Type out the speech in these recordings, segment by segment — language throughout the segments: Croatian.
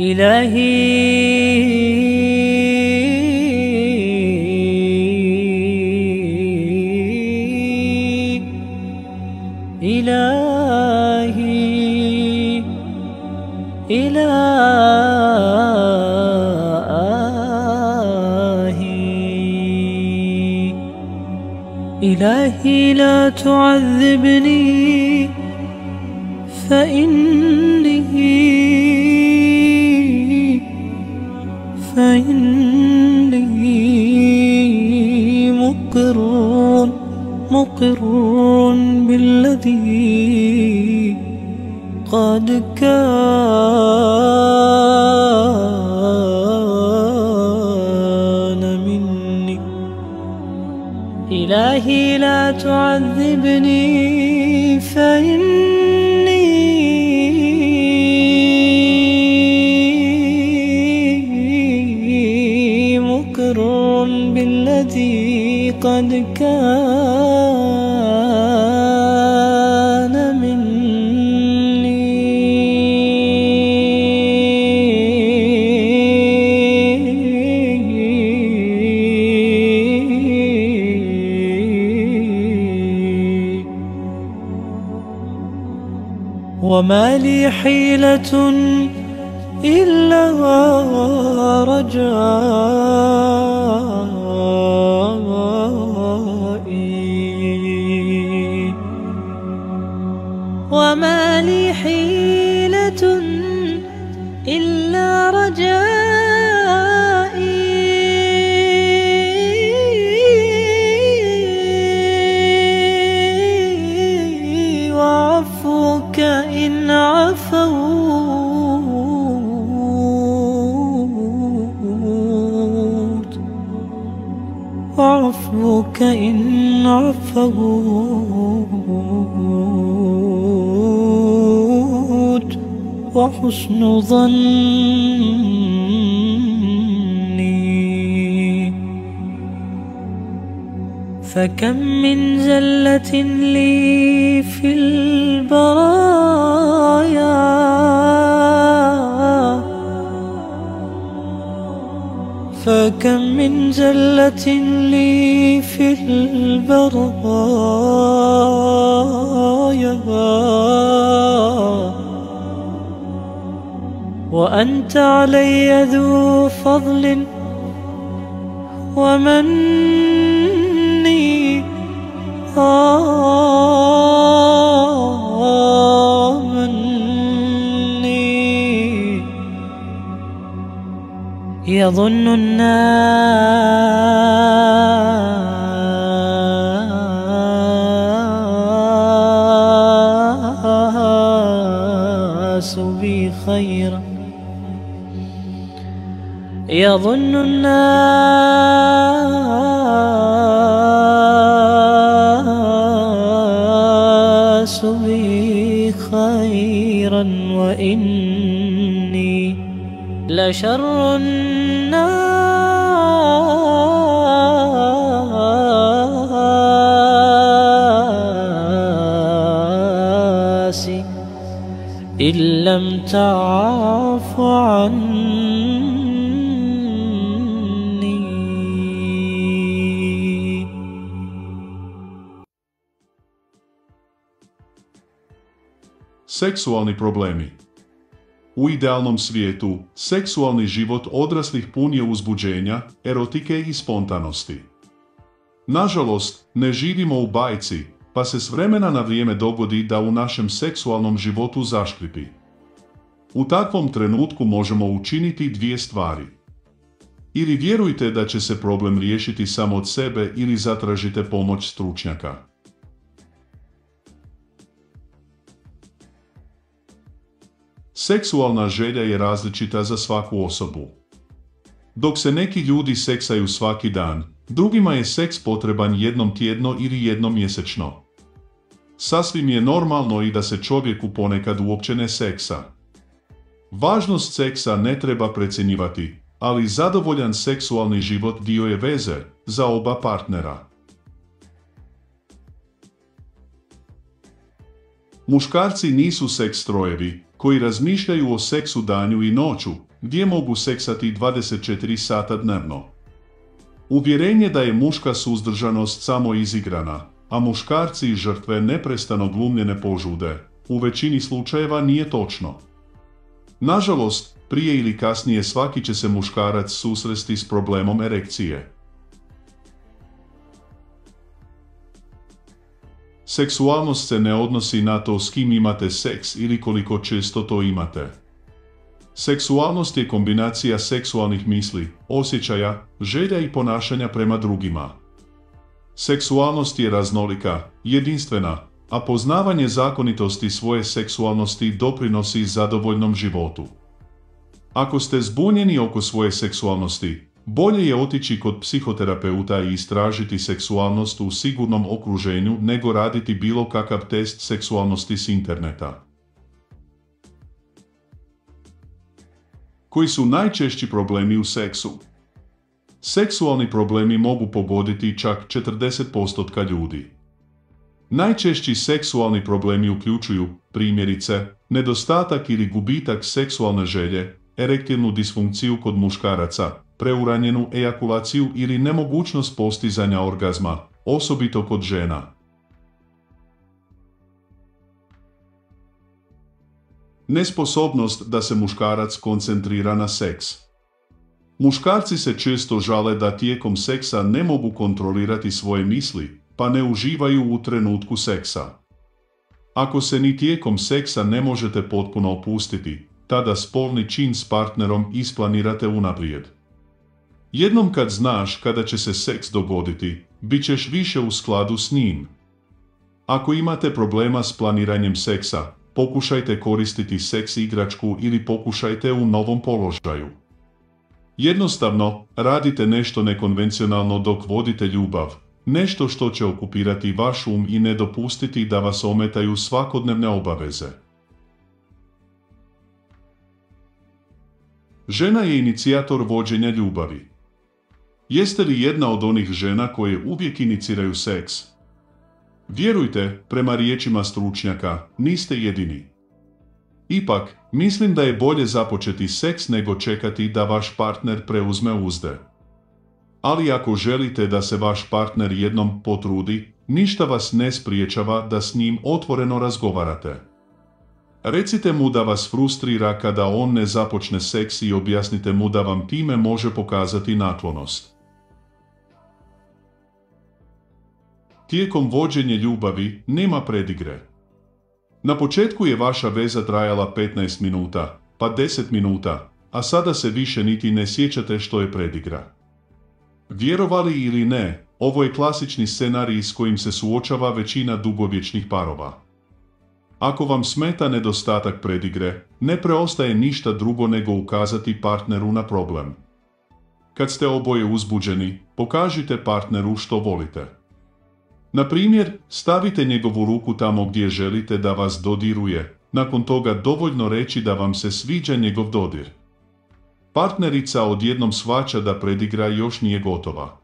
إلهي. إلهي. إلهي. إلهي لا تعذبني فإني مقر بالذي قد كان مني إلهي لا تعذبني حيلة إلا رجائي. وما لي حيلة إلا رجائي. وعفوك إن عفوت. وحسن ظني. فكم من زلة لي في البرايا. فكم من زلة لي في البرايا. وأنت علي ذو فضل ومني آمني يظن الناس بي خيرا يظن الناس بي خيرا وإني لشر الناس إن لم تعف عني Seksualni problemi U idealnom svijetu, seksualni život odraslih pun je uzbuđenja, erotike i spontanosti. Nažalost, ne živimo u bajci, pa se s vremena na vrijeme dogodi da u našem seksualnom životu zaškripi. U takvom trenutku možemo učiniti dvije stvari. Ili vjerujte da će se problem riješiti samo od sebe ili zatražite pomoć stručnjaka. Seksualna želja je različita za svaku osobu. Dok se neki ljudi seksaju svaki dan, drugima je seks potreban jednom tjedno ili jednom mjesečno. Sasvim je normalno i da se čovjeku ponekad uopće ne seksa. Važnost seksa ne treba precjenjivati, ali zadovoljan seksualni život dio je veze za oba partnera. Muškarci nisu seks strojevi, koji razmišljaju o seksu danju i noću, gdje mogu seksati 24 sata dnevno. Uvjerenje da je muška suzdržanost samo izigrana, a muškarci i žrtve neprestano glumljene požude, u većini slučajeva nije točno. Nažalost, prije ili kasnije svaki će se muškarac susresti s problemom erekcije. Seksualnost se ne odnosi na to s kim imate seks ili koliko često to imate. Seksualnost je kombinacija seksualnih misli, osjećaja, želja i ponašanja prema drugima. Seksualnost je raznolika, jedinstvena, a poznavanje zakonitosti svoje seksualnosti doprinosi zadovoljnom životu. Ako ste zbunjeni oko svoje seksualnosti, bolje je otići kod psihoterapeuta i istražiti seksualnost u sigurnom okruženju nego raditi bilo kakav test seksualnosti s interneta. Koji su najčešći problemi u seksu? Seksualni problemi mogu pogoditi čak 40% ljudi. Najčešći seksualni problemi uključuju, primjerice, nedostatak ili gubitak seksualne želje, erektilnu disfunkciju kod muškaraca, preuranjenu ejakulaciju ili nemogućnost postizanja orgazma, osobito kod žena. Nesposobnost da se muškarac koncentrira na seks. Muškarci se često žale da tijekom seksa ne mogu kontrolirati svoje misli, pa ne uživaju u trenutku seksa. Ako se ni tijekom seksa ne možete potpuno opustiti, tada spolni čin s partnerom isplanirate unaprijed. Jednom kad znaš kada će se seks dogoditi, bit ćeš više u skladu s njim. Ako imate problema s planiranjem seksa, pokušajte koristiti seks igračku ili pokušajte u novom položaju. Jednostavno, radite nešto nekonvencionalno dok vodite ljubav, nešto što će okupirati vaš um i ne dopustiti da vas ometaju svakodnevne obaveze. Žena je inicijator vođenja ljubavi. Jeste li jedna od onih žena koje uvijek iniciraju seks? Vjerujte, prema riječima stručnjaka, niste jedini. Ipak, mislim da je bolje započeti seks nego čekati da vaš partner preuzme uzde. Ali ako želite da se vaš partner jednom potrudi, ništa vas ne spriječava da s njim otvoreno razgovarate. Recite mu da vas frustrira kada on ne započne seks i objasnite mu da vam time može pokazati naklonost. Tijekom vođenja ljubavi nema predigre. Na početku je vaša veza trajala 15 minuta, pa 10 minuta, a sada se više niti ne sjećate što je predigra. Vjerovali ili ne, ovo je klasični scenarij s kojim se suočava većina dugovječnih parova. Ako vam smeta nedostatak predigre, ne preostaje ništa drugo nego ukazati partneru na problem. Kad ste oboje uzbuđeni, pokažite partneru što volite. Na primjer, stavite njegovu ruku tamo gdje želite da vas dodiruje, nakon toga dovoljno reći da vam se sviđa njegov dodir. Partnerica odjednom shvaća da predigra još nije gotova.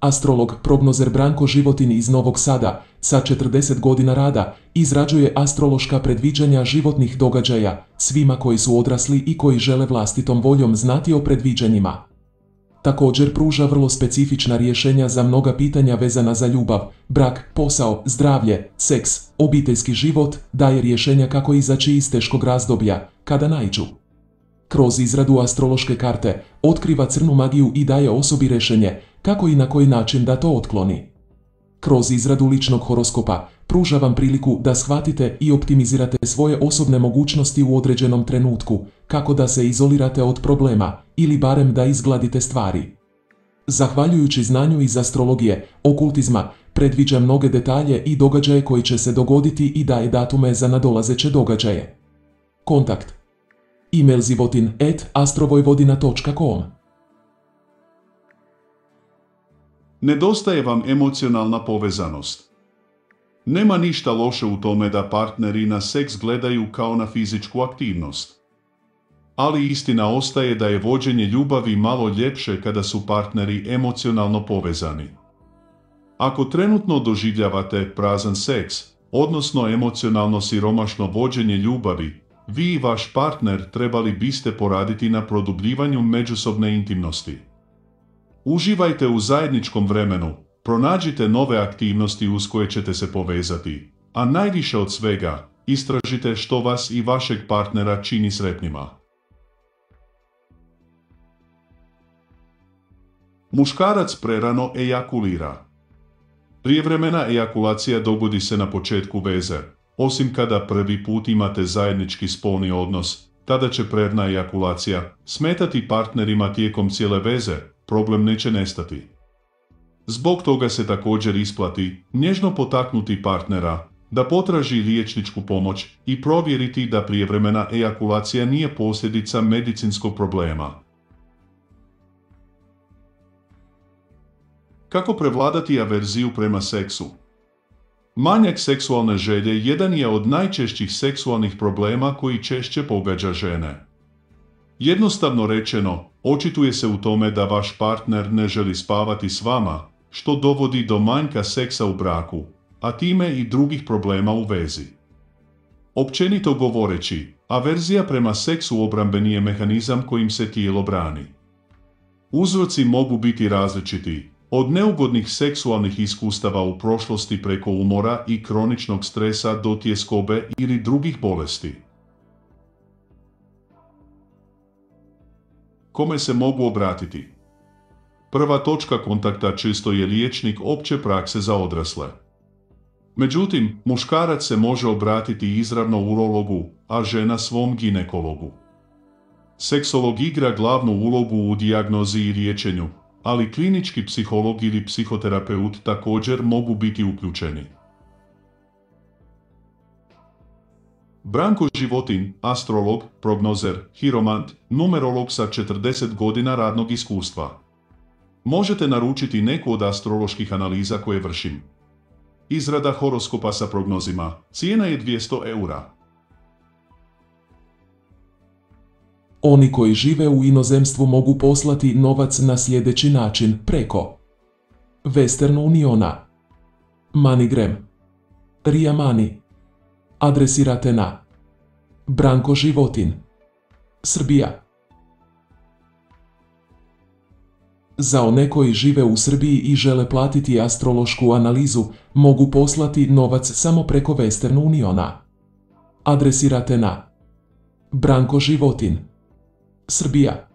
Astrolog prognozer Branko Životin iz Novog Sada, sa 40 godina rada, izrađuje astrološka predviđanja životnih događaja, svima koji su odrasli i koji žele vlastitom voljom znati o predviđanjima. Također pruža vrlo specifična rješenja za mnoga pitanja vezana za ljubav, brak, posao, zdravlje, seks, obiteljski život, daje rješenja kako izaći iz teškog razdoblja, kada najđu. Kroz izradu astrološke karte, otkriva crnu magiju i daje osobi rješenje, kako i na koji način da to otkloni. Kroz izradu ličnog horoskopa, pruža vam priliku da shvatite i optimizirate svoje osobne mogućnosti u određenom trenutku, kako da se izolirate od problema ili barem da izgladite stvari. Zahvaljujući znanju iz astrologije, okultizma, predviđa mnoge detalje i događaje koji će se dogoditi i daje datume za nadolazeće događaje. Kontakt Email zivotin at astrovojvodina.com Nedostaje vam emocionalna povezanost. Nema ništa loše u tome da partneri na seks gledaju kao na fizičku aktivnost. Ali istina ostaje da je vođenje ljubavi malo ljepše kada su partneri emocionalno povezani. Ako trenutno doživljavate prazan seks, odnosno emocionalno siromašno vođenje ljubavi, vi i vaš partner trebali biste poraditi na produbljivanju međusobne intimnosti. Uživajte u zajedničkom vremenu, pronađite nove aktivnosti uz koje ćete se povezati, a najviše od svega, istražite što vas i vašeg partnera čini sretnima. Muškarac prerano ejakulira. Prijevremena ejakulacija dogodi se na početku veze, osim kada prvi put imate zajednički spolni odnos, tada će prerna ejakulacija smetati partnerima tijekom cijele veze, problem neće nestati. Zbog toga se također isplati nježno potaknuti partnera da potraži liječničku pomoć i provjeriti da prijevremena ejakulacija nije posljedica medicinskog problema. Kako prevladati averziju prema seksu? Manjak seksualne želje jedan je od najčešćih seksualnih problema koji češće pogađa žene. Jednostavno rečeno, očituje se u tome da vaš partner ne želi spavati s vama, što dovodi do manjka seksa u braku, a time i drugih problema u vezi. Općenito govoreći, averzija prema seksu obrambeni je mehanizam kojim se tijelo brani. Uzroci mogu biti različiti, od neugodnih seksualnih iskustava u prošlosti preko umora i kroničnog stresa do tjeskobe ili drugih bolesti. Kome se mogu obratiti? Prva točka kontakta čisto je liječnik opće prakse za odrasle. Međutim, muškarac se može obratiti izravno urologu, a žena svom ginekologu. Seksolog igra glavnu ulogu u dijagnozi i liječenju, ali klinički psiholog ili psihoterapeut također mogu biti uključeni. Branko Životin, astrolog, prognozer, hiromant, numerolog sa 40 godina radnog iskustva. Možete naručiti neku od astroloških analiza koje vršim. Izrada horoskopa sa prognozima. Cijena je 200 eura. Oni koji žive u inozemstvu mogu poslati novac na sljedeći način preko Western Uniona, MoneyGram, Ria Money. Adresirate na Branko Životin, Srbija. Za one koji žive u Srbiji i žele platiti astrološku analizu, mogu poslati novac samo preko Western Uniona. Adresirate na Branko Životin, Srbija.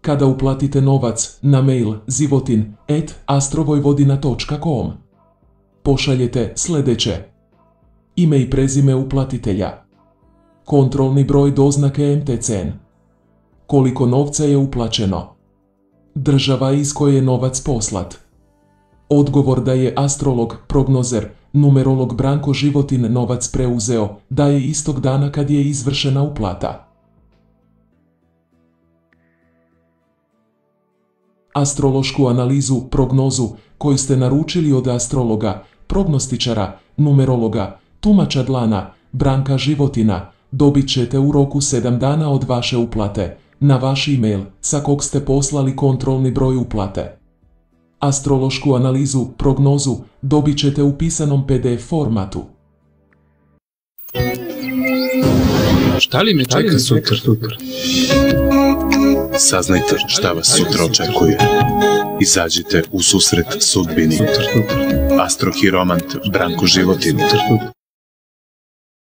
Kada uplatite novac na mail zivotin.astrovojvodina.com pošaljete sljedeće. Ime i prezime uplatitelja, kontrolni broj doznake MTCN, koliko novca je uplaćeno, država iz koje je novac poslat, odgovor da je astrolog, prognozer, numerolog Branko Životin novac preuzeo, da je istog dana kad je izvršena uplata. Astrološku analizu, prognozu koju ste naručili od astrologa, prognostičara, numerologa, tumača dlana, Branka Životina, dobit ćete u roku 7 dana od vaše uplate, na vaš e-mail sa kog ste poslali kontrolni broj uplate. Astrološku analizu, prognozu dobit ćete u pisanom PDF formatu. Šta li me čeka sutra? Saznajte šta vas sutra očekuje. Izađite u susret sudbini. Astrohiromant Branko Životin.